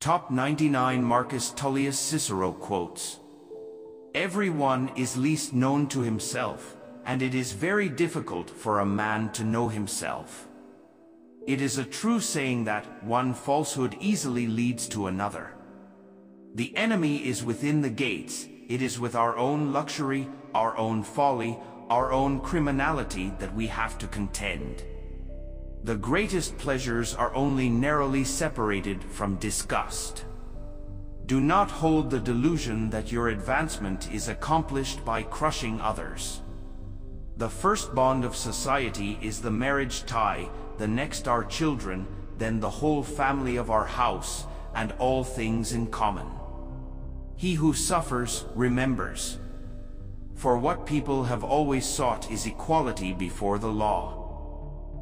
Top 99 Marcus Tullius Cicero quotes, Everyone is least known to himself, and it is very difficult for a man to know himself. It is a true saying that one falsehood easily leads to another. The enemy is within the gates, it is with our own luxury, our own folly, our own criminality that we have to contend. The greatest pleasures are only narrowly separated from disgust. Do not hold the delusion that your advancement is accomplished by crushing others. The first bond of society is the marriage tie, the next our children, then the whole family of our house, and all things in common. He who suffers, remembers. For what people have always sought is equality before the law.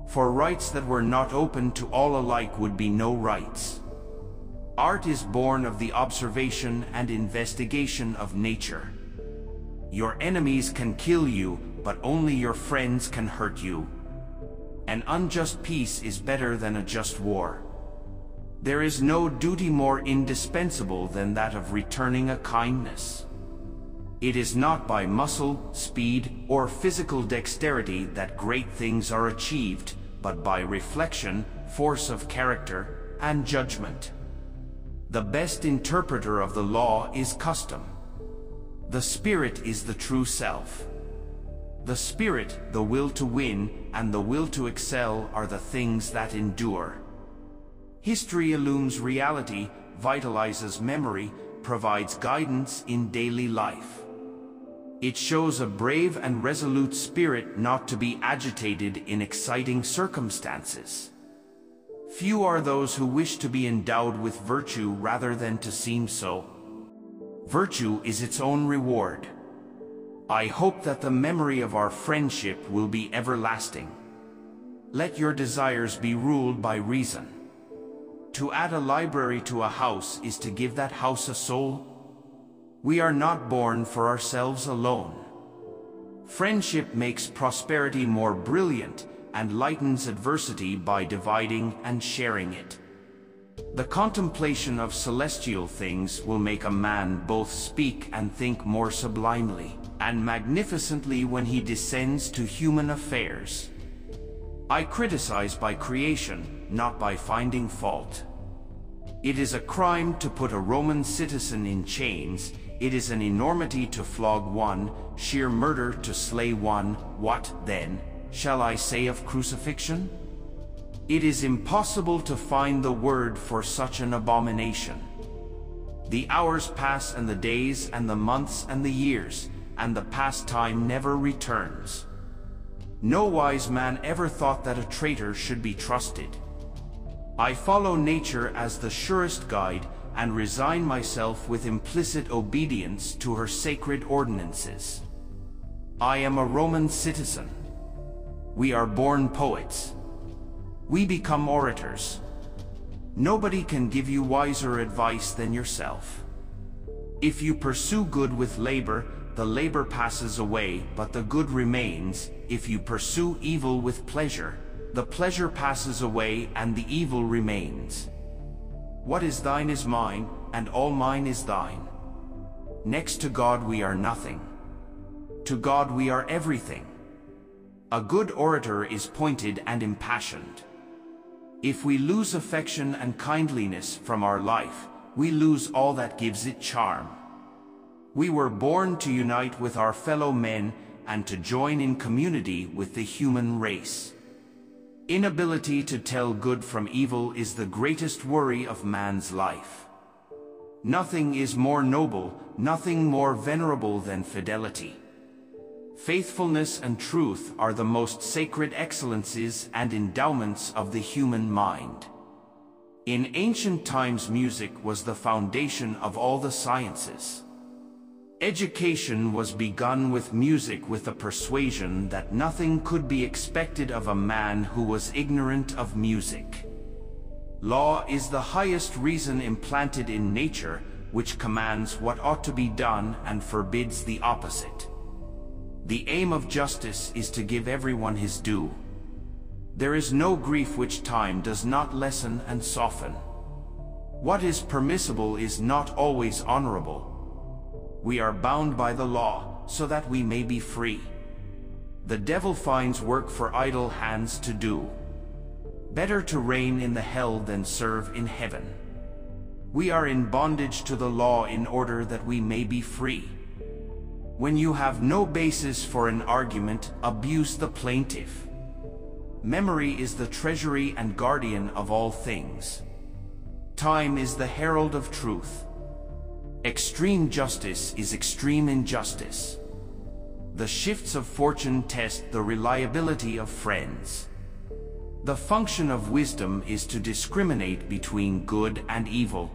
For rights that were not open to all alike would be no rights. Art is born of the observation and investigation of nature. Your enemies can kill you, but only your friends can hurt you. An unjust peace is better than a just war. There is no duty more indispensable than that of returning a kindness. It is not by muscle, speed, or physical dexterity that great things are achieved, but by reflection, force of character, and judgment. The best interpreter of the law is custom. The spirit is the true self. The spirit, the will to win, and the will to excel are the things that endure. History illumes reality, vitalizes memory, provides guidance in daily life. It shows a brave and resolute spirit not to be agitated in exciting circumstances. Few are those who wish to be endowed with virtue rather than to seem so. Virtue is its own reward. I hope that the memory of our friendship will be everlasting. Let your desires be ruled by reason. To add a library to a house is to give that house a soul, we are not born for ourselves alone. Friendship makes prosperity more brilliant and lightens adversity by dividing and sharing it. The contemplation of celestial things will make a man both speak and think more sublimely and magnificently when he descends to human affairs. I criticize by creation, not by finding fault. It is a crime to put a Roman citizen in chains it is an enormity to flog one, sheer murder to slay one. What, then, shall I say of crucifixion? It is impossible to find the word for such an abomination. The hours pass and the days and the months and the years, and the past time never returns. No wise man ever thought that a traitor should be trusted. I follow nature as the surest guide, and resign myself with implicit obedience to her sacred ordinances. I am a Roman citizen. We are born poets. We become orators. Nobody can give you wiser advice than yourself. If you pursue good with labor, the labor passes away, but the good remains. If you pursue evil with pleasure, the pleasure passes away and the evil remains. What is thine is mine, and all mine is thine. Next to God we are nothing. To God we are everything. A good orator is pointed and impassioned. If we lose affection and kindliness from our life, we lose all that gives it charm. We were born to unite with our fellow men and to join in community with the human race. Inability to tell good from evil is the greatest worry of man's life. Nothing is more noble, nothing more venerable than fidelity. Faithfulness and truth are the most sacred excellences and endowments of the human mind. In ancient times music was the foundation of all the sciences. Education was begun with music with the persuasion that nothing could be expected of a man who was ignorant of music. Law is the highest reason implanted in nature which commands what ought to be done and forbids the opposite. The aim of justice is to give everyone his due. There is no grief which time does not lessen and soften. What is permissible is not always honorable. We are bound by the law, so that we may be free. The devil finds work for idle hands to do. Better to reign in the hell than serve in heaven. We are in bondage to the law in order that we may be free. When you have no basis for an argument, abuse the plaintiff. Memory is the treasury and guardian of all things. Time is the herald of truth. Extreme justice is extreme injustice. The shifts of fortune test the reliability of friends. The function of wisdom is to discriminate between good and evil,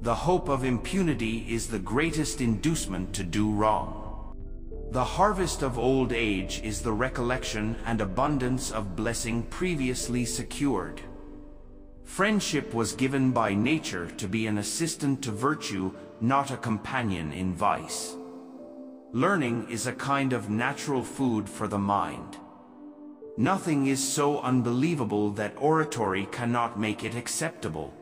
the hope of impunity is the greatest inducement to do wrong. The harvest of old age is the recollection and abundance of blessing previously secured. Friendship was given by nature to be an assistant to virtue, not a companion in vice. Learning is a kind of natural food for the mind. Nothing is so unbelievable that oratory cannot make it acceptable.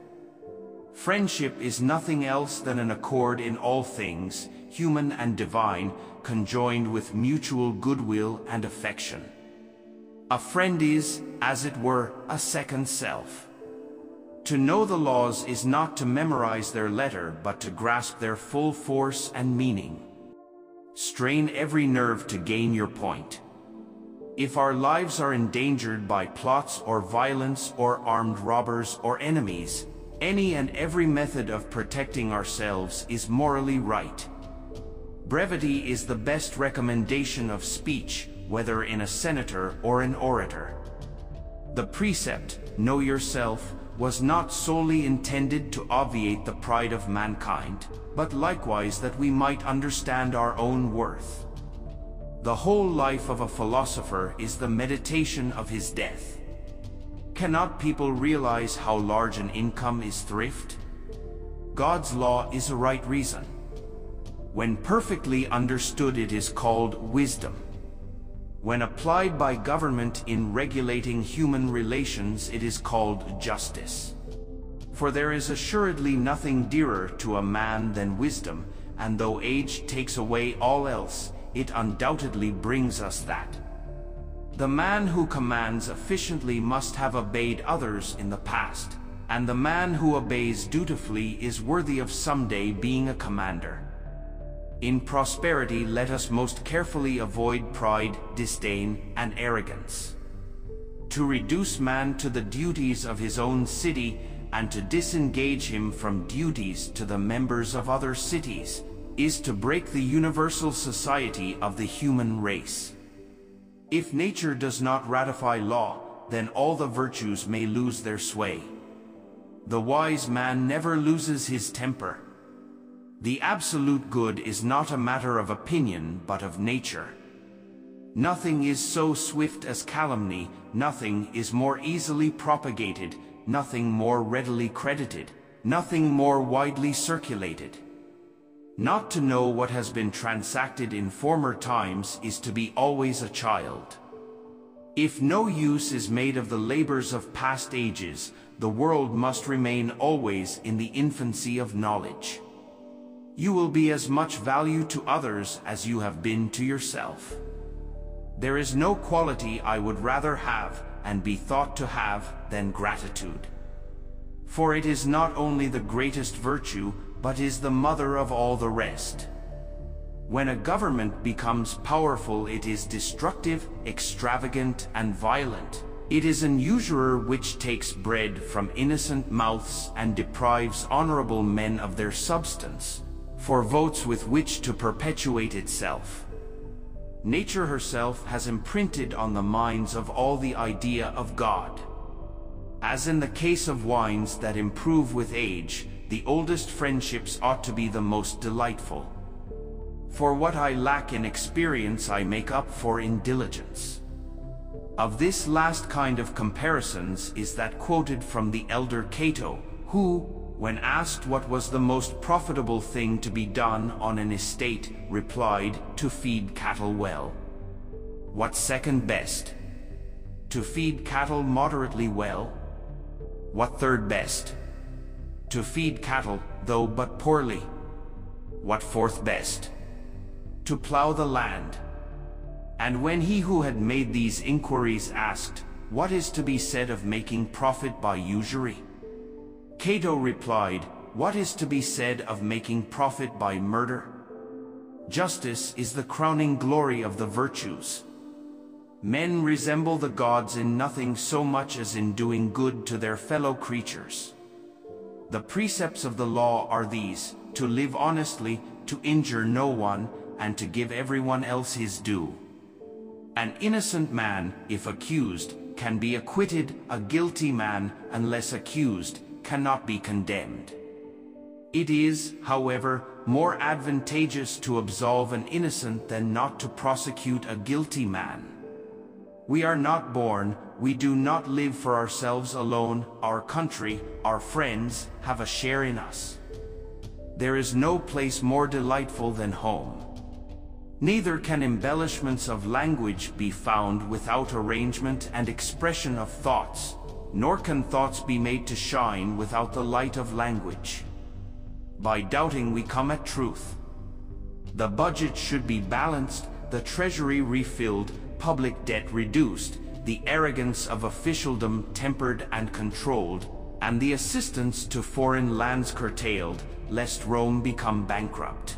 Friendship is nothing else than an accord in all things, human and divine, conjoined with mutual goodwill and affection. A friend is, as it were, a second self. To know the laws is not to memorize their letter, but to grasp their full force and meaning. Strain every nerve to gain your point. If our lives are endangered by plots or violence or armed robbers or enemies, any and every method of protecting ourselves is morally right. Brevity is the best recommendation of speech, whether in a senator or an orator. The precept, know yourself, was not solely intended to obviate the pride of mankind, but likewise that we might understand our own worth. The whole life of a philosopher is the meditation of his death. Cannot people realize how large an income is thrift? God's law is a right reason. When perfectly understood it is called wisdom. When applied by government in regulating human relations it is called justice. For there is assuredly nothing dearer to a man than wisdom, and though age takes away all else, it undoubtedly brings us that. The man who commands efficiently must have obeyed others in the past, and the man who obeys dutifully is worthy of someday being a commander. In prosperity let us most carefully avoid pride, disdain, and arrogance. To reduce man to the duties of his own city and to disengage him from duties to the members of other cities is to break the universal society of the human race. If nature does not ratify law, then all the virtues may lose their sway. The wise man never loses his temper. The absolute good is not a matter of opinion, but of nature. Nothing is so swift as calumny, nothing is more easily propagated, nothing more readily credited, nothing more widely circulated. Not to know what has been transacted in former times is to be always a child. If no use is made of the labors of past ages, the world must remain always in the infancy of knowledge. You will be as much value to others as you have been to yourself. There is no quality I would rather have and be thought to have than gratitude. For it is not only the greatest virtue, but is the mother of all the rest. When a government becomes powerful it is destructive, extravagant, and violent. It is an usurer which takes bread from innocent mouths and deprives honorable men of their substance, for votes with which to perpetuate itself. Nature herself has imprinted on the minds of all the idea of God. As in the case of wines that improve with age, the oldest friendships ought to be the most delightful. For what I lack in experience I make up for in diligence. Of this last kind of comparisons is that quoted from the elder Cato, who, when asked what was the most profitable thing to be done on an estate, replied, to feed cattle well. What second best? To feed cattle moderately well? What third best? To feed cattle, though but poorly. What fourth best? To plough the land. And when he who had made these inquiries asked, What is to be said of making profit by usury? Cato replied, What is to be said of making profit by murder? Justice is the crowning glory of the virtues. Men resemble the gods in nothing so much as in doing good to their fellow creatures. The precepts of the law are these, to live honestly, to injure no one, and to give everyone else his due. An innocent man, if accused, can be acquitted, a guilty man, unless accused, cannot be condemned. It is, however, more advantageous to absolve an innocent than not to prosecute a guilty man. We are not born, we do not live for ourselves alone, our country, our friends, have a share in us. There is no place more delightful than home. Neither can embellishments of language be found without arrangement and expression of thoughts, nor can thoughts be made to shine without the light of language. By doubting we come at truth. The budget should be balanced, the treasury refilled, public debt reduced, the arrogance of officialdom tempered and controlled, and the assistance to foreign lands curtailed, lest Rome become bankrupt.